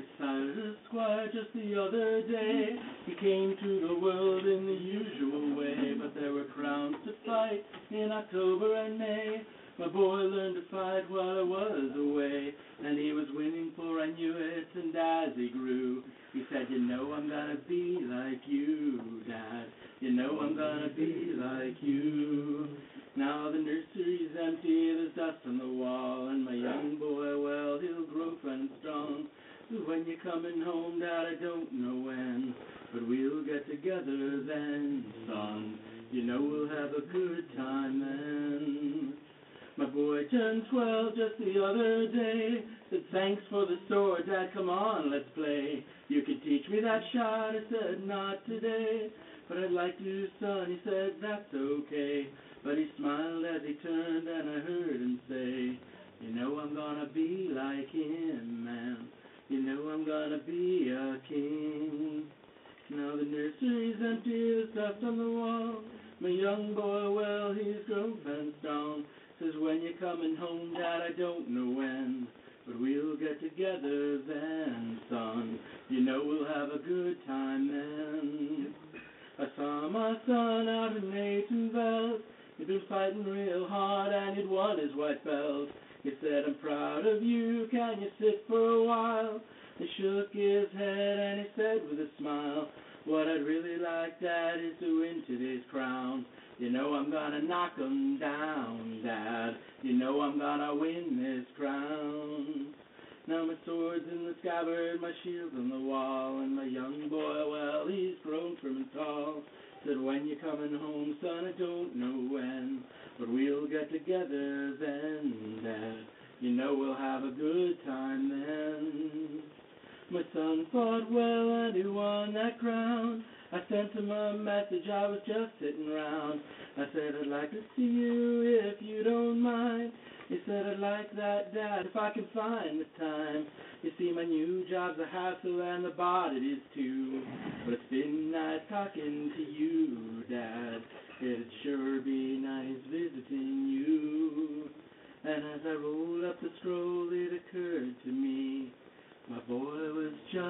I sighted a squire just the other day. He came to the world in the usual way, but there were crowns to fight in October and May. My boy learned to fight while I was away, and he was winning for I knew it, and as he grew, he said, you know I'm gonna be like you, Dad. You know I'm gonna be like coming home, Dad, I don't know when, but we'll get together then, son. You know we'll have a good time then. My boy turned twelve just the other day. Said, thanks for the sword, Dad, come on, let's play. You could teach me that shot, I said, not today. But I'd like to, son, he said, that's okay. But he smiled as he turned and I heard him king. Now the nursery's empty, there's dust on the wall. My young boy, well, he's grown and strong. Says when you're coming home, Dad, I don't know when. But we'll get together then, son. You know we'll have a good time then. I saw my son out in Nathanville. He'd been fighting real hard and he'd won his white belt. He said, I'm proud of you, can you sit for a while? He shook his head and he said with a smile, What I'd really like, Dad, is to win today's crown. You know I'm gonna knock 'em down, Dad. You know I'm gonna win this crown. Now my sword's in the scabbard, my shield's on the wall, and my young boy, well, he's grown from and tall. Said when you're coming home, son, I don't know when, but we'll get together then, Dad. You know we'll have a good time then. My son fought well and he won that crown. I sent him a message, I was just sitting round. I said I'd like to see you if you don't mind. He said I'd like that, Dad, if I can find the time. You see, my new job's a hassle and the body is too. But it's been nice talking to you, Dad. It'd sure be nice visiting you. And as I rolled up the stroll, it occurred to me,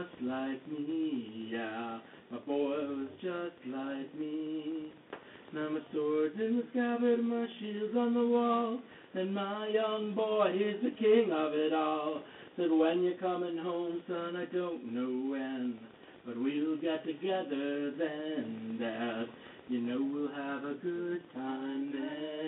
just like me, yeah. My boy was just like me. Now my sword's in the scabbard, my shield's on the wall, and my young boy is the king of it all. Said when you're coming home, son, I don't know when, but we'll get together then, Dad. You know we'll have a good time then.